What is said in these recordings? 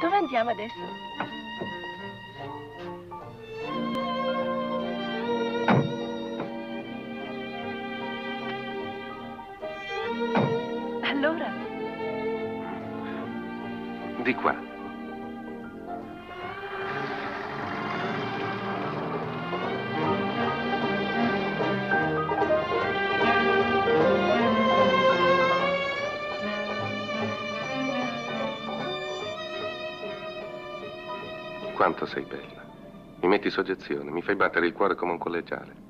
Dove andiamo adesso? Allora, Di qua. Quanto sei bella. Mi metti soggezione, mi fai battere il cuore come un collegiale.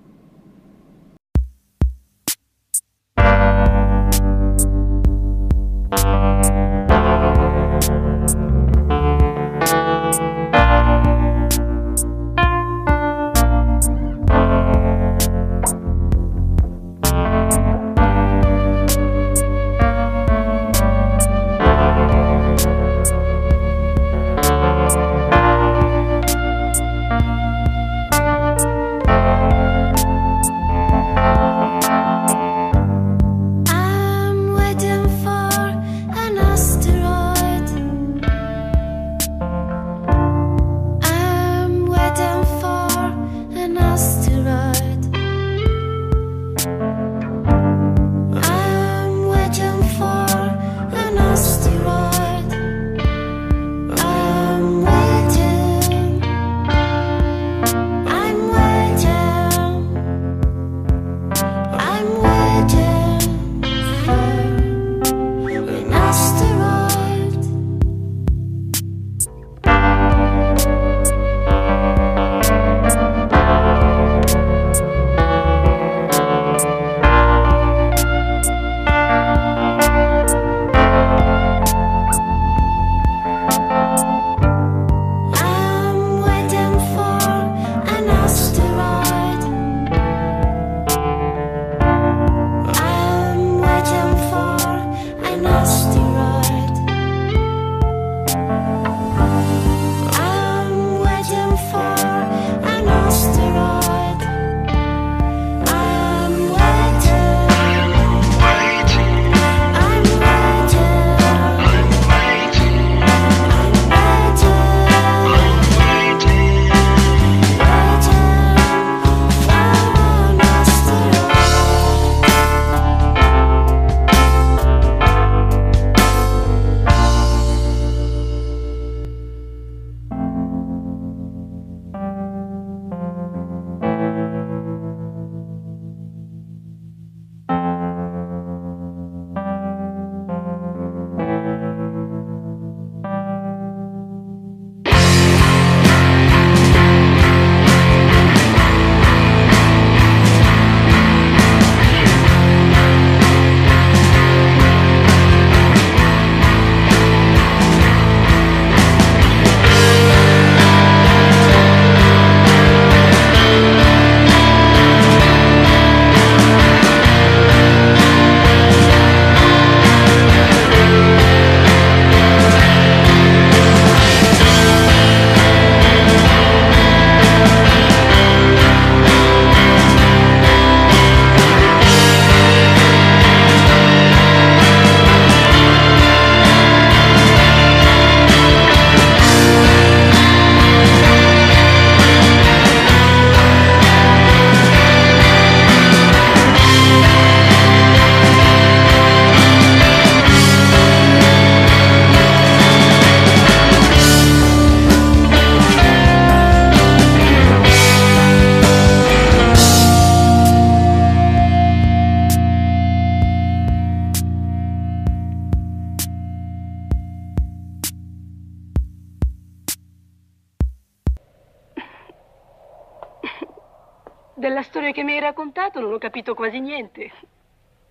Della storia che mi hai raccontato non ho capito quasi niente.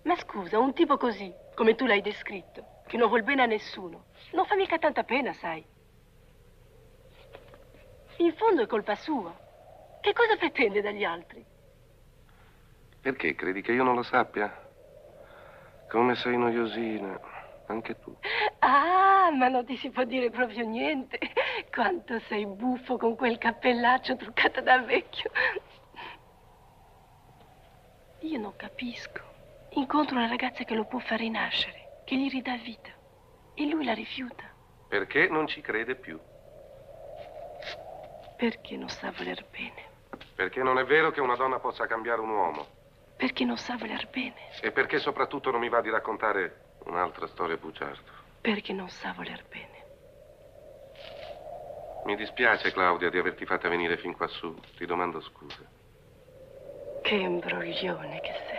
Ma scusa, un tipo così, come tu l'hai descritto, che non vuol bene a nessuno, non fa mica tanta pena, sai. In fondo è colpa sua. Che cosa pretende dagli altri? Perché credi che io non lo sappia? Come sei noiosina, anche tu. Ah, ma non ti si può dire proprio niente. Quanto sei buffo con quel cappellaccio truccato da vecchio. Io non capisco. Incontro una ragazza che lo può far rinascere, che gli ridà vita. E lui la rifiuta. Perché non ci crede più. Perché non sa voler bene. Perché non è vero che una donna possa cambiare un uomo. Perché non sa voler bene. E perché soprattutto non mi va di raccontare un'altra storia bugiardo. Perché non sa voler bene. Mi dispiace, Claudia, di averti fatta venire fin quassù. Ti domando scusa. Che imbroglione che sei.